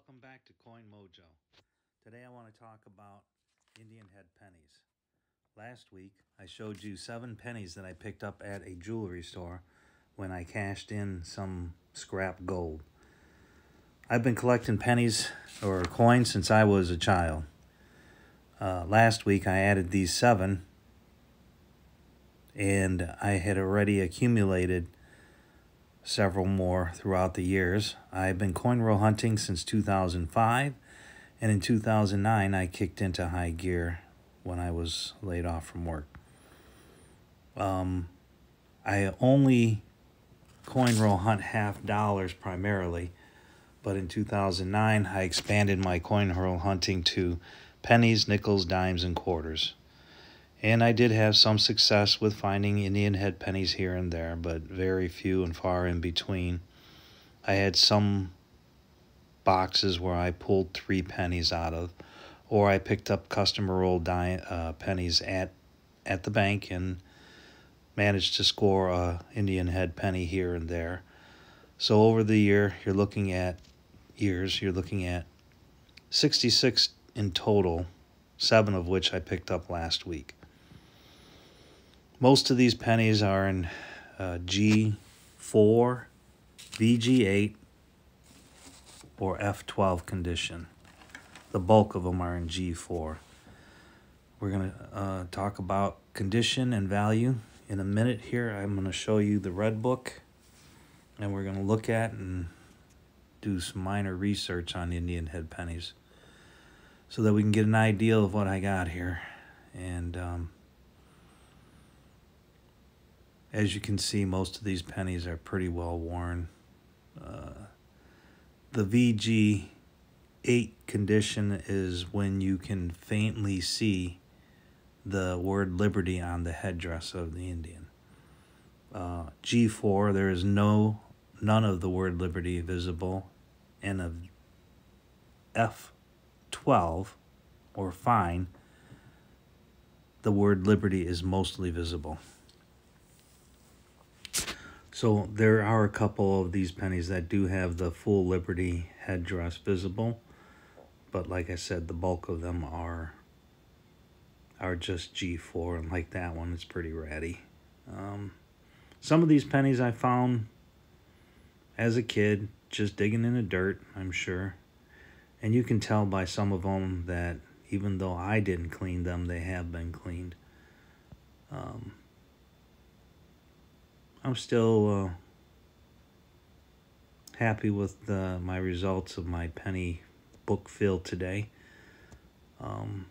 Welcome back to Coin Mojo. Today I want to talk about Indian head pennies. Last week I showed you seven pennies that I picked up at a jewelry store when I cashed in some scrap gold. I've been collecting pennies or coins since I was a child. Uh, last week I added these seven and I had already accumulated several more throughout the years. I've been coin roll hunting since 2005, and in 2009 I kicked into high gear when I was laid off from work. Um, I only coin roll hunt half dollars primarily, but in 2009 I expanded my coin roll hunting to pennies, nickels, dimes, and quarters. And I did have some success with finding Indian head pennies here and there, but very few and far in between. I had some boxes where I pulled three pennies out of, or I picked up customer roll uh, pennies at at the bank and managed to score a Indian head penny here and there. So over the year, you're looking at years, you're looking at 66 in total, seven of which I picked up last week. Most of these pennies are in uh, G4, VG8, or F12 condition. The bulk of them are in G4. We're going to uh, talk about condition and value in a minute here. I'm going to show you the red book and we're going to look at and do some minor research on Indian head pennies so that we can get an idea of what I got here. And um, as you can see, most of these pennies are pretty well worn. Uh, the VG8 condition is when you can faintly see the word liberty on the headdress of the Indian. Uh, G4, there is no none of the word liberty visible, and of F12 or fine, the word liberty is mostly visible. So there are a couple of these pennies that do have the full Liberty headdress visible. But like I said, the bulk of them are are just G4. And like that one, it's pretty ratty. Um, some of these pennies I found as a kid, just digging in the dirt, I'm sure. And you can tell by some of them that even though I didn't clean them, they have been cleaned. Um, I'm still uh, happy with the, my results of my penny book fill today. Um,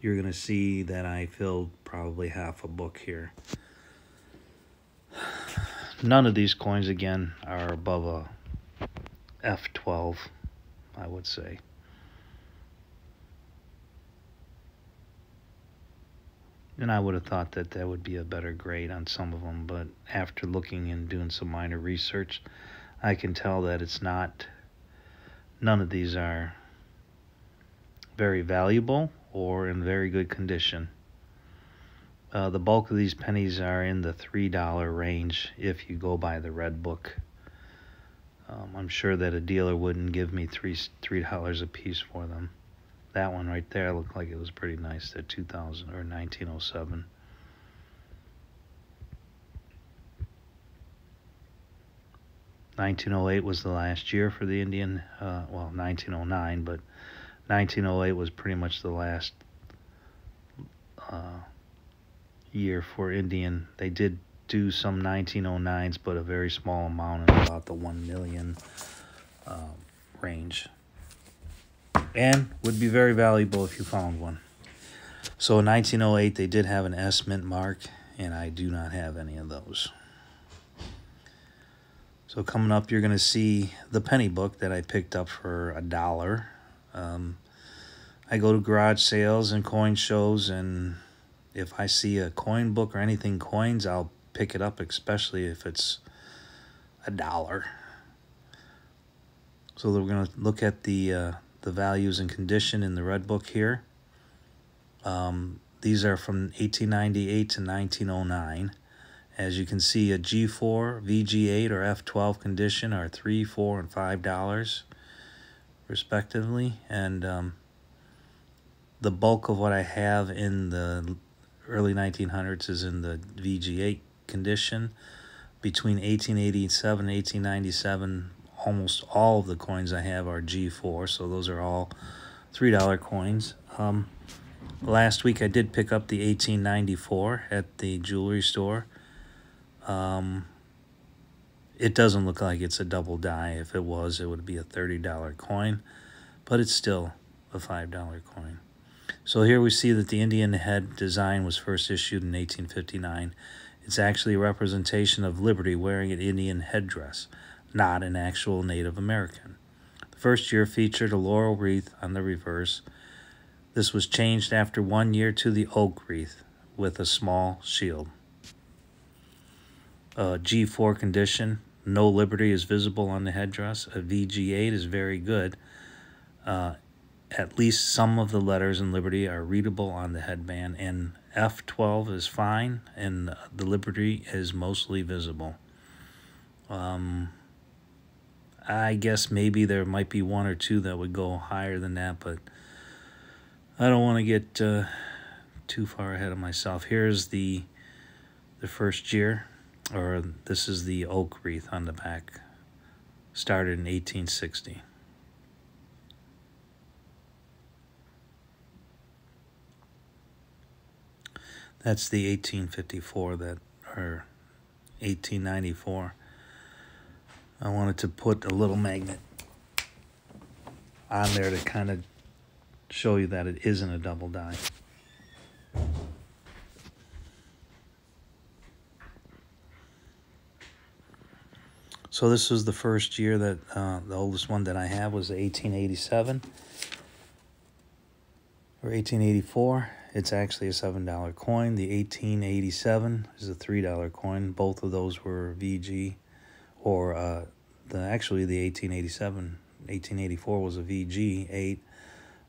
you're going to see that I filled probably half a book here. None of these coins, again, are above a F12, I would say. And I would have thought that that would be a better grade on some of them, but after looking and doing some minor research, I can tell that it's not, none of these are very valuable or in very good condition. Uh, the bulk of these pennies are in the $3 range if you go by the red book. Um, I'm sure that a dealer wouldn't give me three $3 a piece for them. That one right there looked like it was pretty nice, that 2000 or 1907. Nineteen oh eight was the last year for the Indian. Uh, well, nineteen oh nine, but nineteen oh eight was pretty much the last uh, year for Indian. They did do some 1909s, but a very small amount in about the one million uh, range and would be very valuable if you found one. So in 1908, they did have an S mint mark, and I do not have any of those. So coming up, you're going to see the penny book that I picked up for a dollar. Um, I go to garage sales and coin shows, and if I see a coin book or anything coins, I'll pick it up, especially if it's a dollar. So we're going to look at the uh, the values and condition in the red book here. Um, these are from 1898 to 1909. As you can see, a G4, VG8, or F12 condition are 3 4 and $5, respectively. And um, the bulk of what I have in the early 1900s is in the VG8 condition. Between 1887 and 1897, almost all of the coins I have are G4, so those are all $3 coins. Um, last week I did pick up the 1894 at the jewelry store. Um, it doesn't look like it's a double die. If it was, it would be a $30 coin, but it's still a $5 coin. So here we see that the Indian head design was first issued in 1859. It's actually a representation of Liberty wearing an Indian headdress, not an actual Native American. The first year featured a laurel wreath on the reverse. This was changed after one year to the oak wreath with a small shield uh, G4 condition. No Liberty is visible on the headdress. A VG8 is very good. Uh, at least some of the letters in Liberty are readable on the headband, and F12 is fine, and the Liberty is mostly visible. Um, I guess maybe there might be one or two that would go higher than that, but I don't want to get uh, too far ahead of myself. Here's the the first year or this is the oak wreath on the back, started in 1860. That's the 1854 that, or 1894. I wanted to put a little magnet on there to kind of show you that it isn't a double die. So this was the first year that uh, the oldest one that I have was 1887 or 1884. It's actually a $7 coin. The 1887 is a $3 coin. Both of those were VG or uh, the actually the 1887 1884 was a VG 8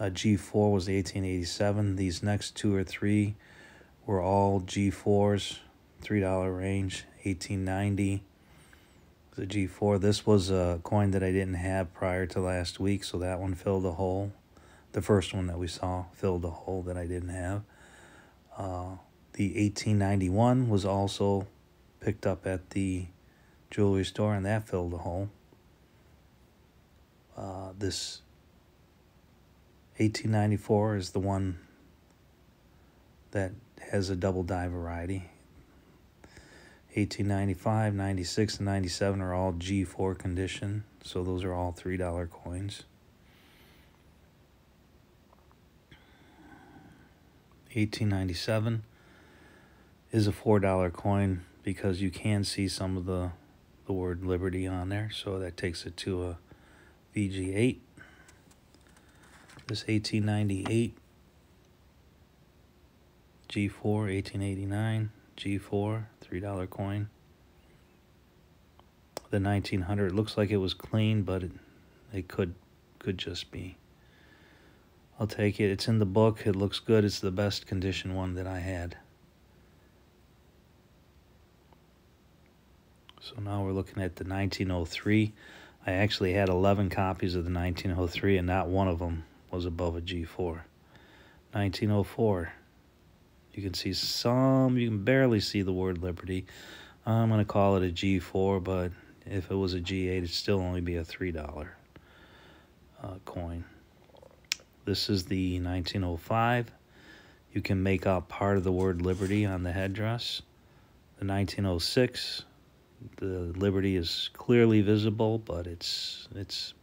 uh, G4 was the 1887 these next two or three were all G4s $3 range 1890 the G4. This was a coin that I didn't have prior to last week, so that one filled a hole. The first one that we saw filled a hole that I didn't have. Uh, the 1891 was also picked up at the jewelry store, and that filled a hole. Uh, this 1894 is the one that has a double die variety. 1895, 96, and 97 are all G4 condition, so those are all $3 coins. 1897 is a $4 coin because you can see some of the, the word Liberty on there, so that takes it to a VG8. This 1898 G4, 1889. G4, $3 coin. The 1900 looks like it was clean, but it, it could could just be. I'll take it. It's in the book. It looks good. It's the best condition one that I had. So now we're looking at the 1903. I actually had 11 copies of the 1903, and not one of them was above a G4. 1904. You can see some, you can barely see the word Liberty. I'm going to call it a G4, but if it was a G8, it'd still only be a $3 uh, coin. This is the 1905. You can make out part of the word Liberty on the headdress. The 1906, the Liberty is clearly visible, but it's it's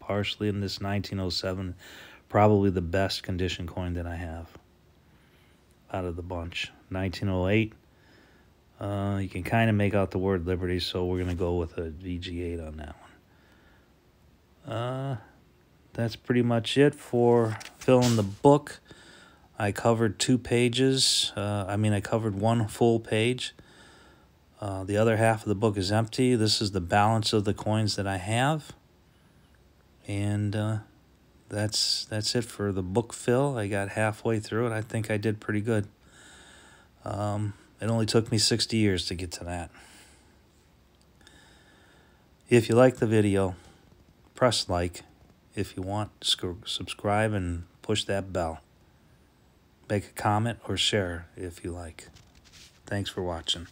partially in this 1907, probably the best condition coin that I have out of the bunch. 1908. Uh, you can kind of make out the word Liberty, so we're going to go with a VG8 on that one. Uh, that's pretty much it for filling the book. I covered two pages. Uh, I mean, I covered one full page. Uh, the other half of the book is empty. This is the balance of the coins that I have. And uh, that's that's it for the book fill. I got halfway through it. I think I did pretty good. Um, it only took me 60 years to get to that. If you like the video, press like if you want. Subscribe and push that bell. Make a comment or share if you like. Thanks for watching.